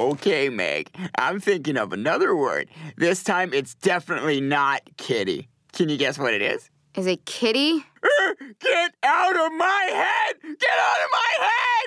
Okay, Meg. I'm thinking of another word. This time it's definitely not kitty. Can you guess what it is? Is it kitty? Get out of my head! Get out of my head!